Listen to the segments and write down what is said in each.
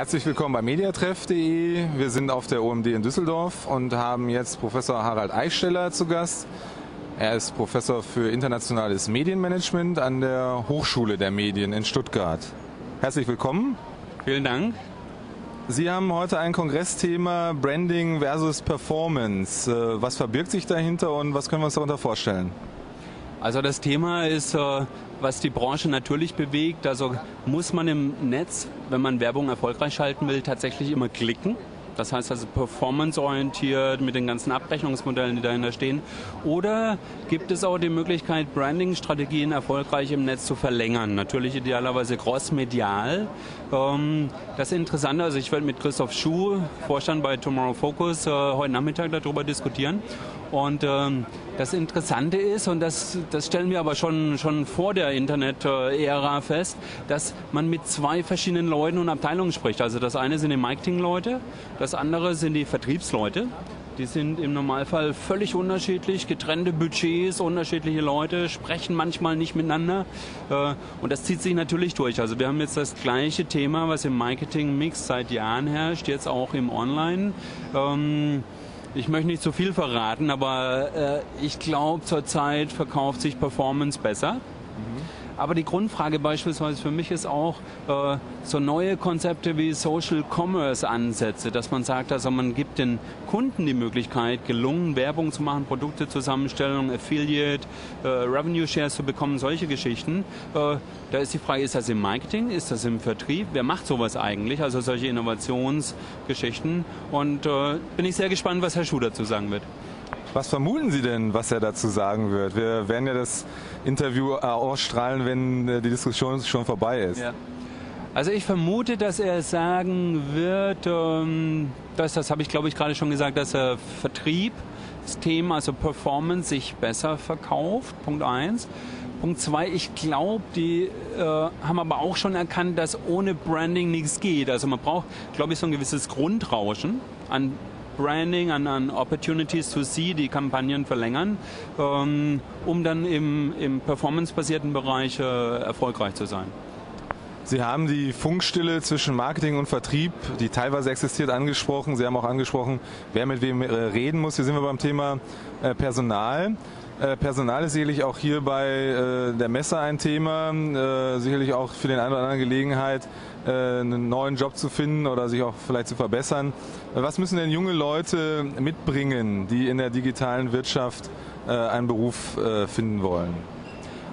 Herzlich willkommen bei mediatreff.de. Wir sind auf der OMD in Düsseldorf und haben jetzt Professor Harald Eichsteller zu Gast. Er ist Professor für internationales Medienmanagement an der Hochschule der Medien in Stuttgart. Herzlich willkommen. Vielen Dank. Sie haben heute ein Kongressthema Branding versus Performance. Äh, was verbirgt sich dahinter und was können wir uns darunter vorstellen? Also das Thema ist, äh, was die Branche natürlich bewegt. Also muss man im Netz, wenn man Werbung erfolgreich schalten will, tatsächlich immer klicken? Das heißt also performanceorientiert mit den ganzen Abrechnungsmodellen, die dahinter stehen. Oder gibt es auch die Möglichkeit, Branding-Strategien erfolgreich im Netz zu verlängern? Natürlich idealerweise crossmedial. Ähm, das Interessante, also ich werde mit Christoph Schuh, Vorstand bei Tomorrow Focus, äh, heute Nachmittag darüber diskutieren. Und ähm, das Interessante ist, und das, das stellen wir aber schon, schon vor der Internet-Ära fest, dass man mit zwei verschiedenen Leuten und Abteilungen spricht. Also das eine sind die Marketing-Leute, das andere sind die Vertriebsleute. Die sind im Normalfall völlig unterschiedlich, getrennte Budgets, unterschiedliche Leute, sprechen manchmal nicht miteinander. Äh, und das zieht sich natürlich durch. Also wir haben jetzt das gleiche Thema, was im Marketing-Mix seit Jahren herrscht, jetzt auch im Online. Ich möchte nicht zu viel verraten, aber äh, ich glaube, zurzeit verkauft sich Performance besser. Aber die Grundfrage beispielsweise für mich ist auch äh, so neue Konzepte wie Social Commerce Ansätze, dass man sagt, also man gibt den Kunden die Möglichkeit, gelungen Werbung zu machen, Produkte Zusammenstellung, Affiliate, äh, Revenue Shares zu bekommen, solche Geschichten. Äh, da ist die Frage, ist das im Marketing, ist das im Vertrieb? Wer macht sowas eigentlich? Also solche Innovationsgeschichten. Und äh, bin ich sehr gespannt, was Herr Schuh dazu sagen wird. Was vermuten Sie denn, was er dazu sagen wird? Wir werden ja das Interview äh, ausstrahlen, wenn äh, die Diskussion schon vorbei ist. Ja. Also ich vermute, dass er sagen wird, ähm, dass, das habe ich glaube ich gerade schon gesagt, dass er Vertrieb, das Thema, also Performance sich besser verkauft, Punkt 1. Punkt 2, ich glaube, die äh, haben aber auch schon erkannt, dass ohne Branding nichts geht. Also man braucht, glaube ich, so ein gewisses Grundrauschen an Branding, an, an Opportunities to see, die Kampagnen verlängern, ähm, um dann im, im performancebasierten Bereich äh, erfolgreich zu sein. Sie haben die Funkstille zwischen Marketing und Vertrieb, die teilweise existiert, angesprochen. Sie haben auch angesprochen, wer mit wem äh, reden muss. Hier sind wir beim Thema äh, Personal. Äh, Personal ist sicherlich auch hier bei äh, der Messe ein Thema, äh, sicherlich auch für den einen oder anderen Gelegenheit, einen neuen Job zu finden oder sich auch vielleicht zu verbessern. Was müssen denn junge Leute mitbringen, die in der digitalen Wirtschaft einen Beruf finden wollen?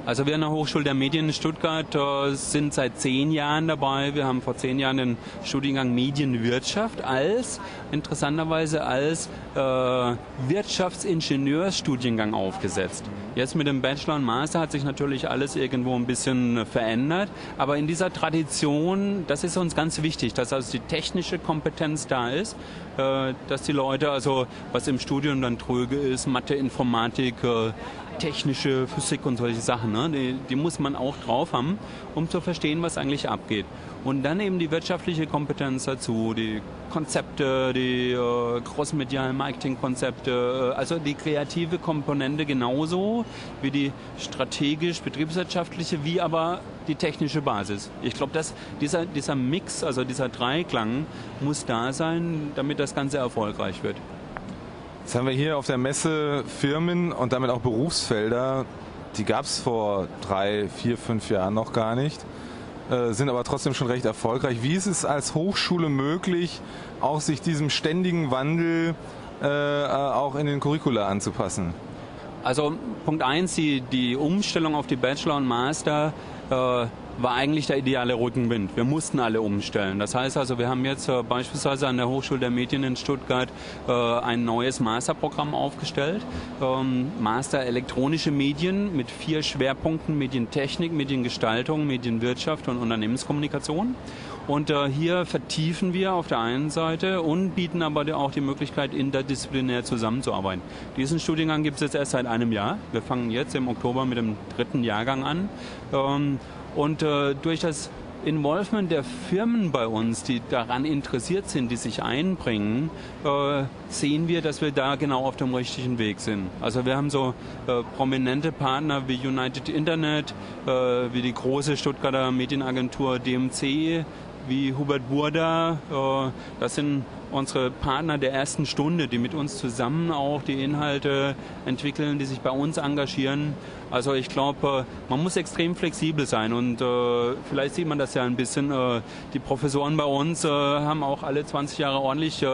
Also wir an der Hochschule der Medien in Stuttgart äh, sind seit zehn Jahren dabei. Wir haben vor zehn Jahren den Studiengang Medienwirtschaft als, interessanterweise als äh, Wirtschaftsingenieursstudiengang aufgesetzt. Jetzt mit dem Bachelor und Master hat sich natürlich alles irgendwo ein bisschen verändert. Aber in dieser Tradition, das ist uns ganz wichtig, dass also die technische Kompetenz da ist, äh, dass die Leute, also was im Studium dann tröge ist, Mathe, Informatik, äh, technische Physik und solche Sachen, ne? die, die muss man auch drauf haben, um zu verstehen, was eigentlich abgeht. Und dann eben die wirtschaftliche Kompetenz dazu, die Konzepte, die äh, crossmedialen Marketingkonzepte, äh, also die kreative Komponente genauso wie die strategisch-betriebswirtschaftliche, wie aber die technische Basis. Ich glaube, dieser, dieser Mix, also dieser Dreiklang muss da sein, damit das Ganze erfolgreich wird. Jetzt haben wir hier auf der Messe Firmen und damit auch Berufsfelder, die gab es vor drei, vier, fünf Jahren noch gar nicht, äh, sind aber trotzdem schon recht erfolgreich. Wie ist es als Hochschule möglich, auch sich diesem ständigen Wandel äh, auch in den Curricula anzupassen? Also Punkt eins, die, die Umstellung auf die Bachelor und Master äh, war eigentlich der ideale Rückenwind. Wir mussten alle umstellen. Das heißt also, wir haben jetzt äh, beispielsweise an der Hochschule der Medien in Stuttgart äh, ein neues Masterprogramm aufgestellt. Ähm, Master elektronische Medien mit vier Schwerpunkten Medientechnik, Mediengestaltung, Medienwirtschaft und Unternehmenskommunikation. Und äh, hier vertiefen wir auf der einen Seite und bieten aber auch die Möglichkeit, interdisziplinär zusammenzuarbeiten. Diesen Studiengang gibt es jetzt erst seit einem Jahr. Wir fangen jetzt im Oktober mit dem dritten Jahrgang an. Ähm, und äh, durch das Involvement der Firmen bei uns, die daran interessiert sind, die sich einbringen, äh, sehen wir, dass wir da genau auf dem richtigen Weg sind. Also wir haben so äh, prominente Partner wie United Internet, äh, wie die große Stuttgarter Medienagentur DMC, wie Hubert Burda. Äh, das sind unsere Partner der ersten Stunde, die mit uns zusammen auch die Inhalte entwickeln, die sich bei uns engagieren. Also ich glaube, äh, man muss extrem flexibel sein und äh, vielleicht sieht man das ja ein bisschen. Die Professoren bei uns haben auch alle 20 Jahre ordentlich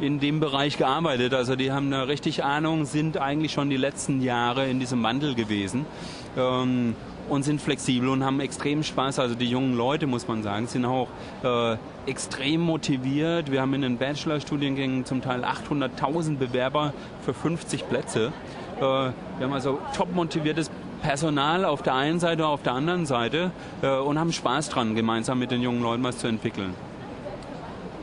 in dem Bereich gearbeitet. Also die haben eine richtig Ahnung, sind eigentlich schon die letzten Jahre in diesem Wandel gewesen. Und sind flexibel und haben extrem Spaß. Also die jungen Leute, muss man sagen, sind auch äh, extrem motiviert. Wir haben in den Bachelorstudiengängen zum Teil 800.000 Bewerber für 50 Plätze. Äh, wir haben also top motiviertes Personal auf der einen Seite und auf der anderen Seite äh, und haben Spaß dran, gemeinsam mit den jungen Leuten was zu entwickeln.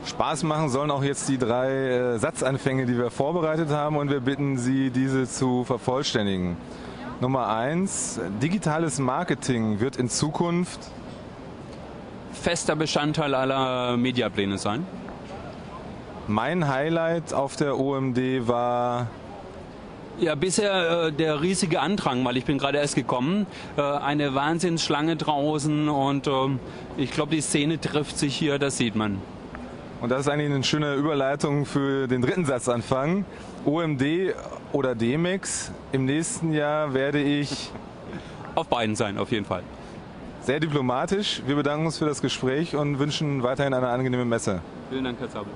Spaß machen sollen auch jetzt die drei äh, Satzanfänge, die wir vorbereitet haben und wir bitten Sie, diese zu vervollständigen. Nummer eins, digitales Marketing wird in Zukunft fester Bestandteil aller Mediapläne sein. Mein Highlight auf der OMD war ja, bisher äh, der riesige Andrang, weil ich bin gerade erst gekommen. Äh, eine Wahnsinnsschlange draußen und äh, ich glaube, die Szene trifft sich hier, das sieht man. Und das ist eigentlich eine schöne Überleitung für den dritten Satzanfang. OMD oder DMX. Im nächsten Jahr werde ich auf beiden sein, auf jeden Fall. Sehr diplomatisch. Wir bedanken uns für das Gespräch und wünschen weiterhin eine angenehme Messe. Vielen Dank, Herr Zabel.